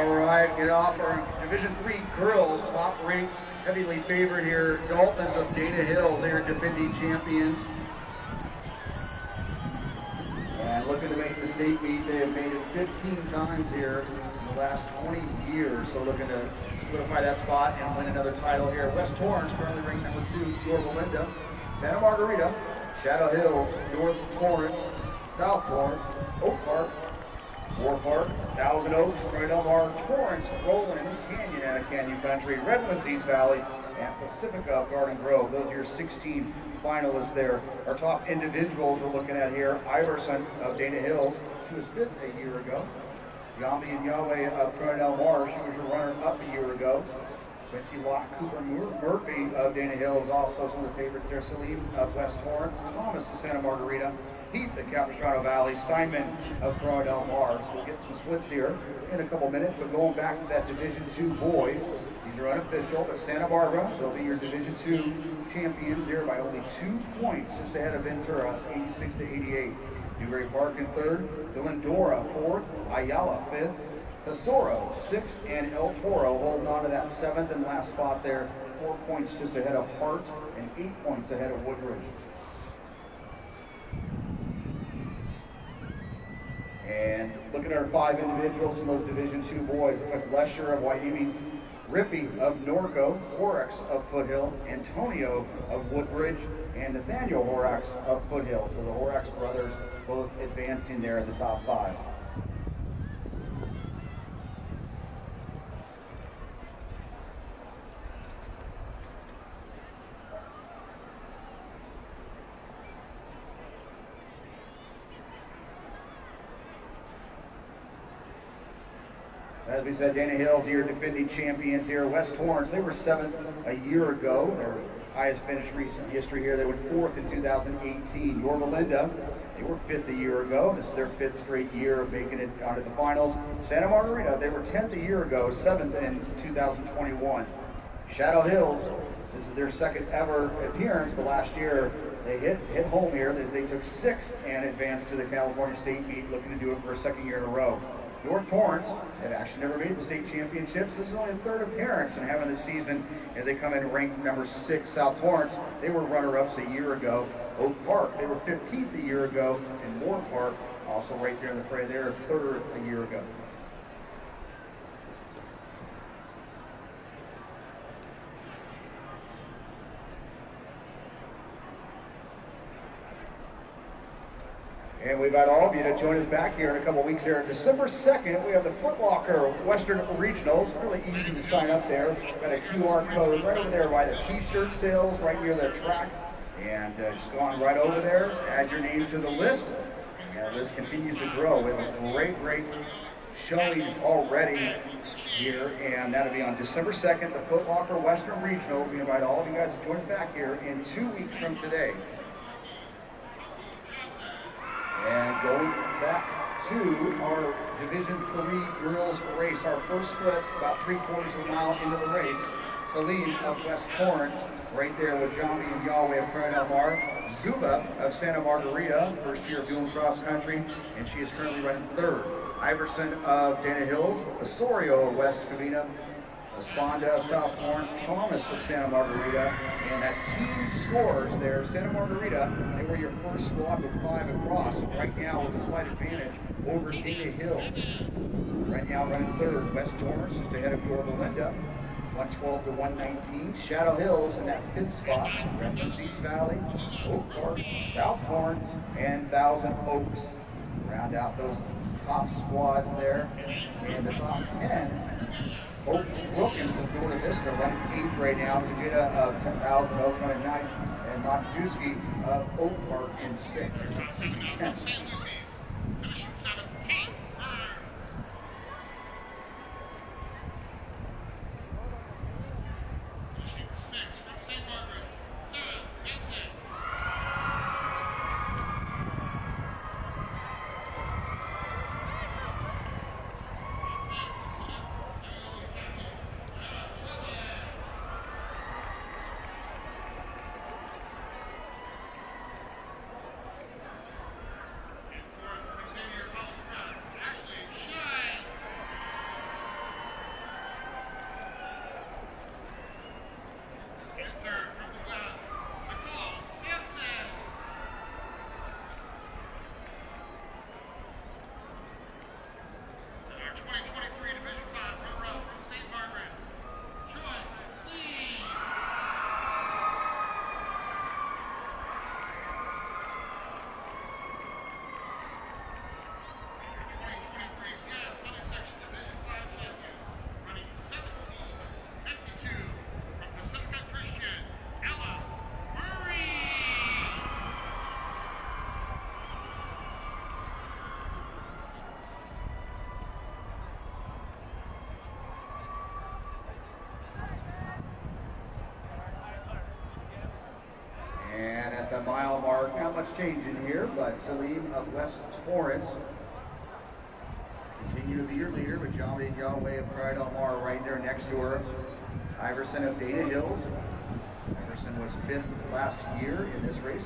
All right, get off our Division Three girls, top ranked, heavily favored here. Dolphins of Dana Hills, they are defending champions. And looking to make the state meet, they have made it 15 times here in the last 20 years. So looking to solidify that spot and win another title here. West Torrance currently ranked number two, Yorba Linda. Santa Margarita, Shadow Hills, North Torrance, South Torrance, Oak Moorpark, Thousand Oaks, Corona Del Mar, Torrance, Rowland, Canyon, Anna Canyon Country, Redlands East Valley, and Pacifica Garden Grove. Those are your 16 finalists there. Our top individuals we're looking at here, Iverson of Dana Hills, she was fifth a year ago. Yami and Yahweh of Corona Del Mar, she was a runner-up a year ago. Quincy Locke Cooper Murphy of Dana Hills, also some of the favorites there. Salim of West Torrance, Thomas of Santa Margarita, At Capistrano Valley, Steinman of Corona Del Mar. So we'll get some splits here in a couple minutes, but going back to that Division Two boys, these are unofficial, but Santa Barbara, they'll be your Division Two champions here by only two points, just ahead of Ventura, 86 to 88. Newbury Park in third, Glendora fourth, Ayala fifth, Tesoro sixth, and El Toro holding on to that seventh and last spot there. Four points just ahead of Hart and eight points ahead of Woodbridge. And looking at our five individuals in those Division Two boys, like Lesher of Wyoming, Rippy of Norco, Horax of Foothill, Antonio of Woodbridge, and Nathaniel Horax of Foothill. So the Horax brothers both advancing there at the top five. As we said, Dana Hills here, defending champions here. West Torrance, they were seventh a year ago. Their highest finish recent history here. They went fourth in 2018. Yorba Linda, they were fifth a year ago. This is their fifth straight year of making it onto the finals. Santa Margarita, they were 10th a year ago, seventh in 2021. Shadow Hills, this is their second ever appearance, but last year they hit hit home here as they took sixth and advanced to the California State meet, looking to do it for a second year in a row. North Torrance had actually never made the state championships. This is only the third appearance in having the season as they come in ranked number six. South Torrance, they were runner-ups a year ago. Oak Park, they were 15th a year ago. And Moorpark, also right there in the fray, they're third a year ago. And we invite all of you to join us back here in a couple weeks here. December 2nd, we have the Foot Locker Western Regionals. Really easy to sign up there. Got a QR code right over there by the t-shirt sales, right near the track. And uh, just go on right over there, add your name to the list. And the list continues to grow. We have a great, great showing already here. And that'll be on December 2nd, the Foot Locker Western Regionals. We invite all of you guys to join us back here in two weeks from today. And going back to our Division Three girls race, our first split, about three quarters of a mile into the race. Celine of West Torrance, right there with Johnny and Yahweh of Del Mar. Zuba of Santa Margarita, first year of doing cross country, and she is currently running third. Iverson of Dana Hills, Osorio of West Covina, Esponda, South Torrance, Thomas of Santa Margarita, and that team scores there. Santa Margarita, they were your first squad with five across. Right now with a slight advantage over Dana Hills. Right now running third. West Torrance just ahead of Yorba Linda. 112 to 119. Shadow Hills in that fifth spot. Redlands East Valley, Oak Park, South Torrance, and Thousand Oaks. Round out those top squads there. And the top 10 Wilkins of Buena Vista running eighth right now. Vegeta uh, of 10,000 Oaks running ninth. And Montezewski of uh, Oak Park in sixth. Tenth. The mile mark. Not much change in here, but Salim of West Torrance continue to be your leader, but John Yahweh of Pride Mar right there next to her. Iverson of Dana Hills. Iverson was fifth last year in this race.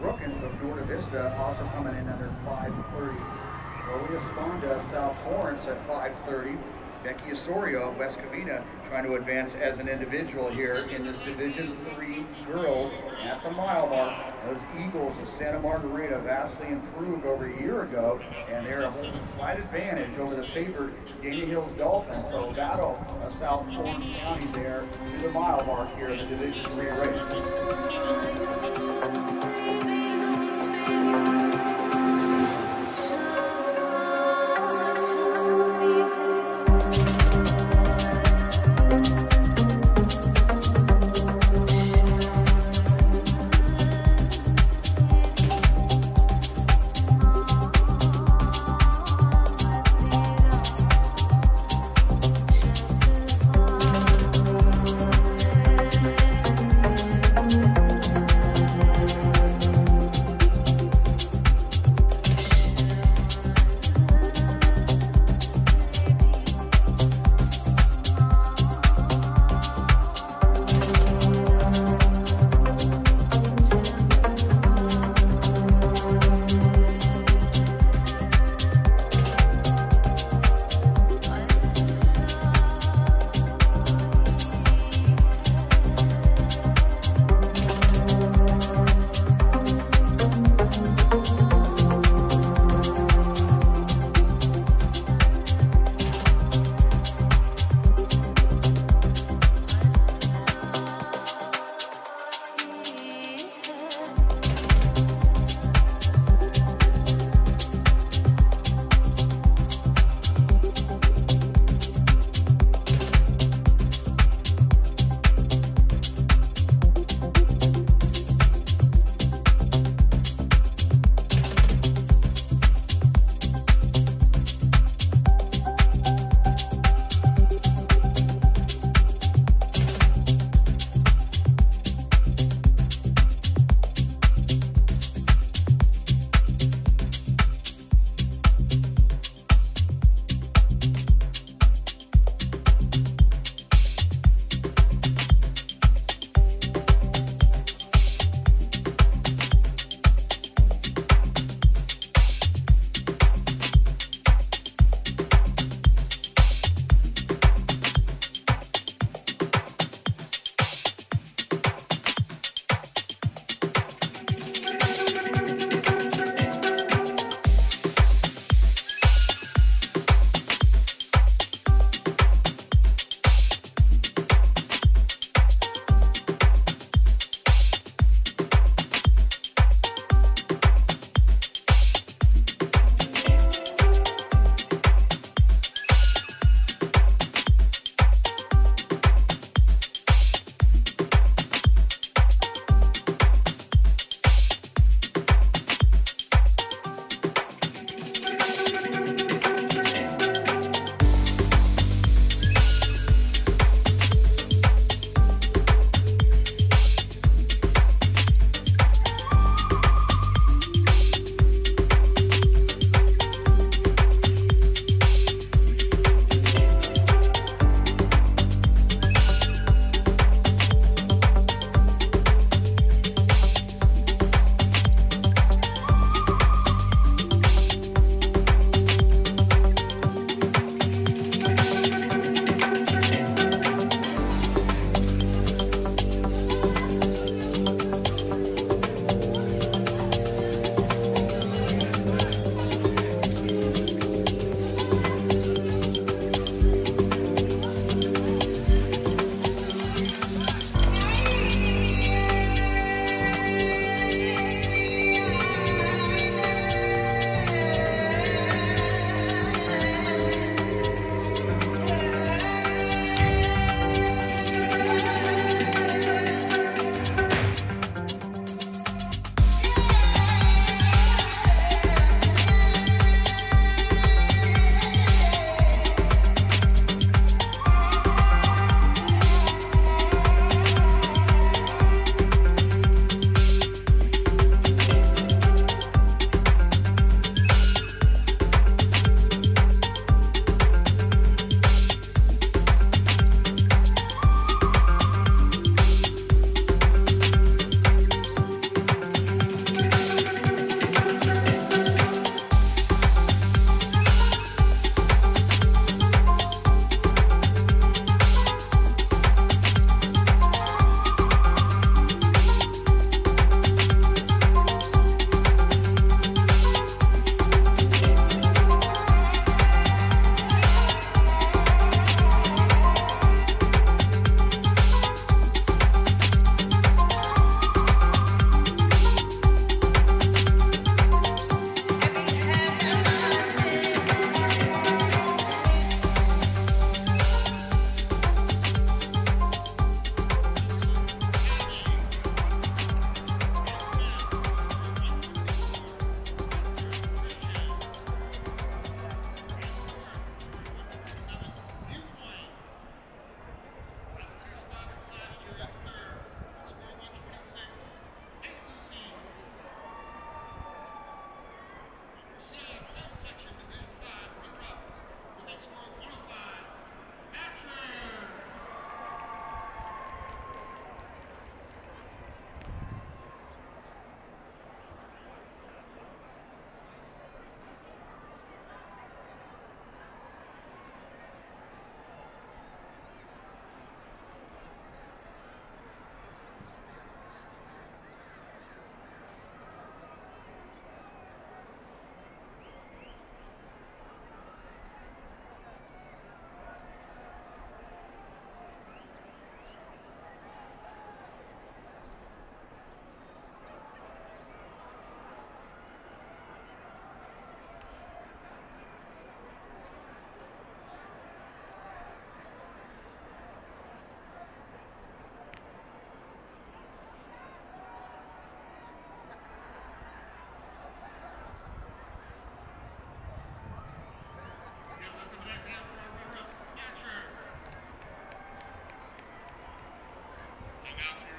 Brookins of Norte Vista also coming in under 530. Rolia Sponda of South Torrance at 530. Becky Osorio of West Covina trying to advance as an individual here in this Division Three girls at the mile mark. Those Eagles of Santa Margarita vastly improved over a year ago, and they're holding a slight advantage over the favored Dana Hills Dolphins. So battle of South Orange County there to the mile mark here in the Division Three race.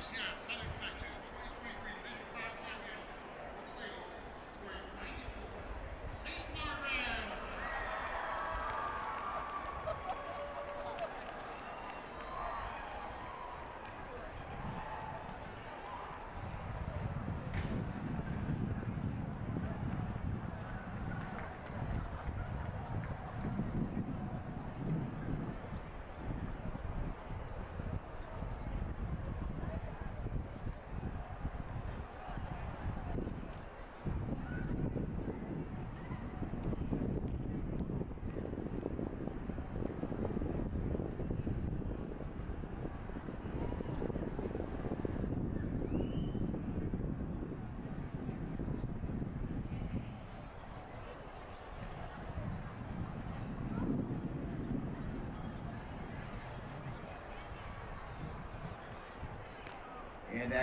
Russia.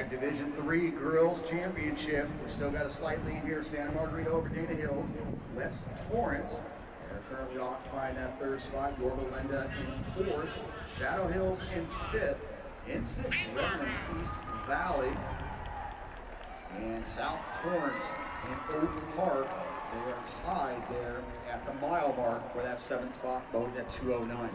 Division Three Girls Championship. We still got a slight lead here. Santa Margarita over Dana Hills. West Torrance are currently occupying that third spot. Yorba Linda in fourth. Shadow Hills in fifth. In sixth, Redlands East Valley. And South Torrance and Oak Park. They are tied there at the mile mark for that seventh spot, both at 209.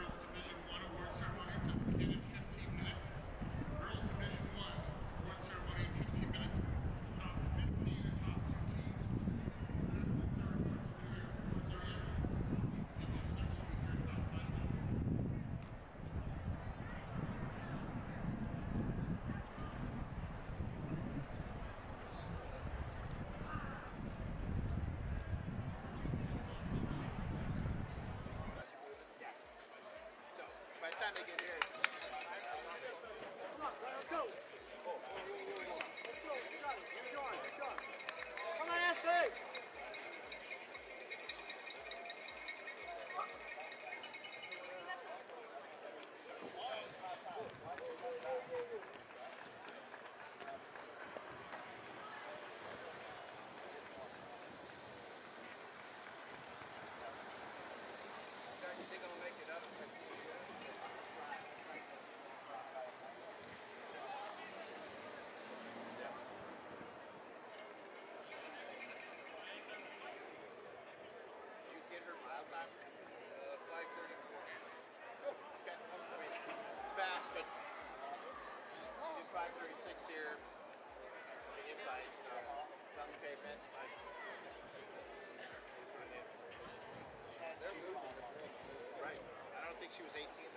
Girls Division One award ceremony set to begin in 15 minutes. Girls Division One award ceremony in 15 minutes. Top 15 and top two teams. Awards are awards are in. Give me a section with your top five minutes. So by the time they get here, 536 here. The invite, so it's on the pavement. It's, they're moving. Right. I don't think she was 18.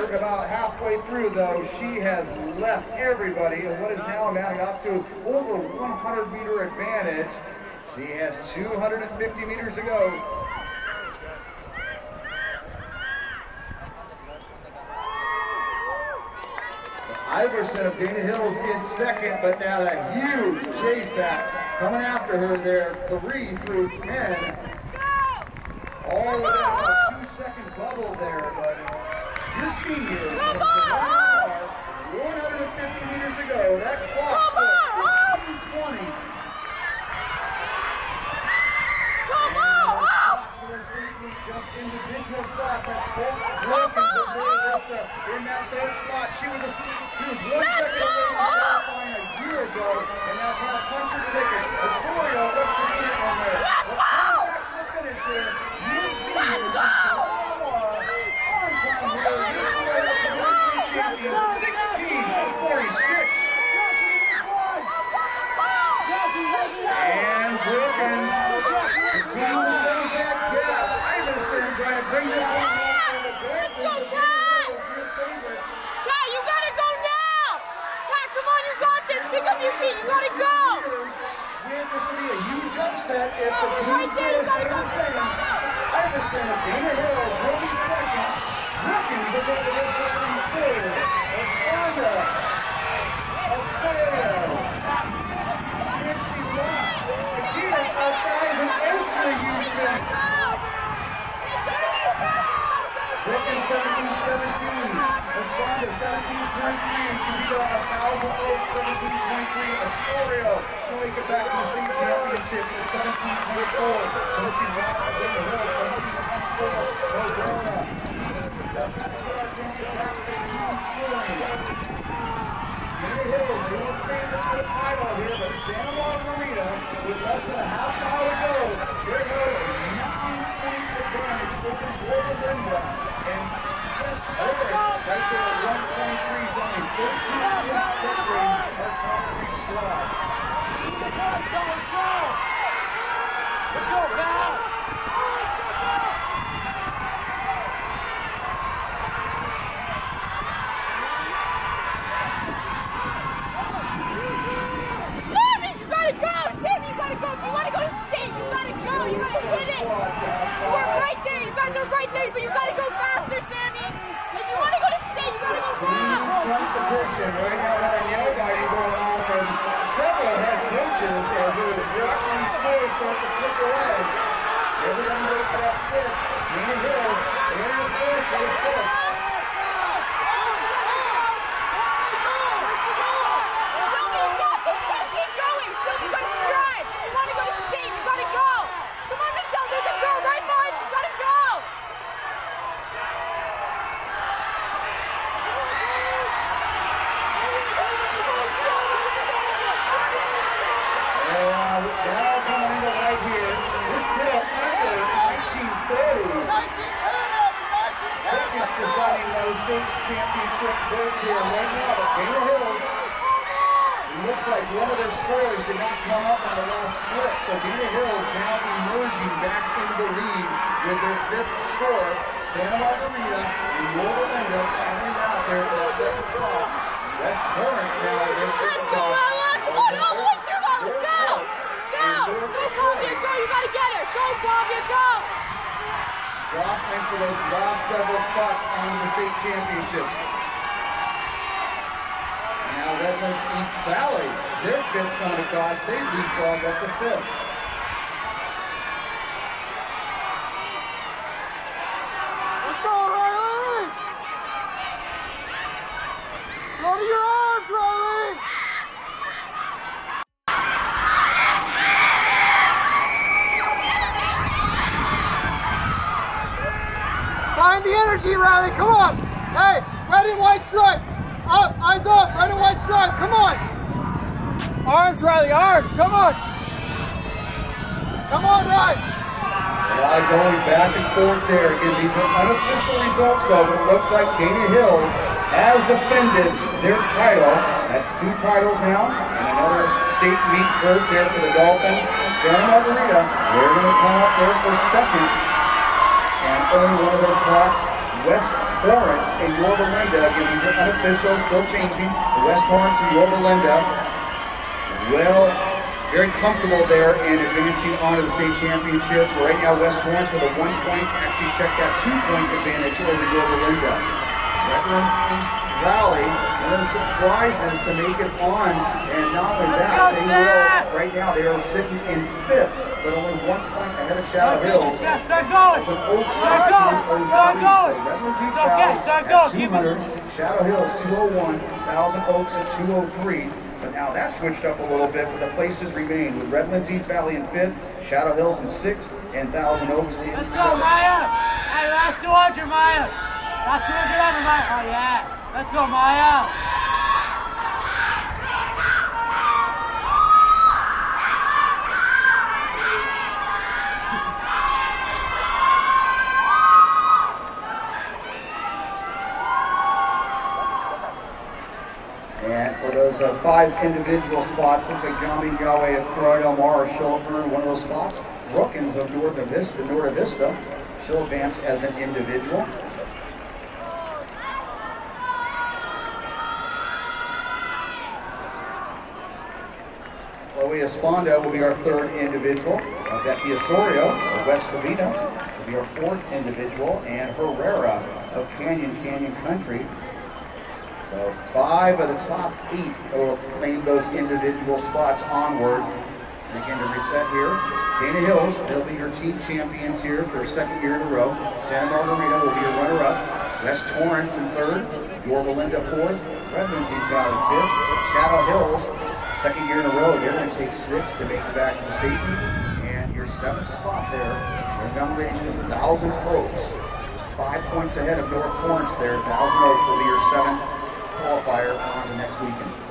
About halfway through, though. She has left everybody in what is now amounting up to over 100 meter advantage. She has 250 meters to go. Iverson of Dana Hills in second, but now that huge chase back coming after her there, three through 10. All within a two second bubble there, but your senior, 150 meters to go. That clock still 1620. Come on, up! Just individual spots. That's both Wilkins of Buena Vista in that third spot. She was a she was one second away from qualifying a year ago, and now trying to punch her ticket. The minute on there? Let's Margarita and Yorba Linda finally out there for that second spot. West Torrance now fifth Let's go. Lala! The through, Lala! Go! Go! Go, Columbia, go! You gotta get her! Go, Columbia, go! Jostling for those last several spots on the state championships. Now Redlands East Valley, their fifth across, they leapfrog up to fifth. Let's go, Riley! Go to your arms, Riley! Find the energy, Riley. Come on. Hey, red and white stripe. Up, eyes up. Red and white stripe. Come on. Arms, Riley. Arms. Come on. Come on, right. A lot of going back and forth there. Again, these are unofficial results, though, but it looks like Dana Hills has defended their title. That's two titles now, and another state meet berth there for the Dolphins. Santa Margarita, they're going to come up there for second. And only one of those blocks, West And Yorba Linda. Again, these are unofficial, still changing. West Torrance and Yorba Linda. Well, very comfortable there in advancing on to the state championships. Right now, West Torrance with a one point, actually check that two point advantage over Yorba Linda. Redlands East Valley, one of the surprises to make it on, and not only that, they will, right now, they are sitting in fifth, but only one point ahead of Shadow Hills. Yeah, start going. Start going. Start going. It's okay. Start going. Keep it. Shadow Hills 201, Thousand Oaks at 203. But now that switched up a little bit, but the places remain with Redlands East Valley in fifth, Shadow Hills in sixth, and Thousand Oaks in Let's go, seventh. Maya. Hey, last 200, Maya. Last 200 ever, Maya. Oh, yeah. Let's go, Maya. And uh, five individual spots, looks like Johnny Yahweh of Corona Del Mar will show one of those spots. Brookins of North Vista, North Vista, she'll advance as an individual. Chloe Esponda will be our third individual. Uh, Becky Osorio of West Covina will be our fourth individual, and Herrera of Canyon Canyon Country. So five of the top eight will claim those individual spots onward. Again, to reset here, Dana Hills, they'll be your team champions here for a second year in a row. Santa Margarita will be your runner-ups. West Torrance in third, Yorba Linda fourth, Redlands Valley fifth, Shadow Hills, second year in a row, they're going to take six to make it back to the state. And your seventh spot there, They're now your nomination, Thousand Oaks, five points ahead of North Torrance there. Thousand Oaks will be your seventh qualifier on the next weekend.